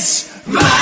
It's my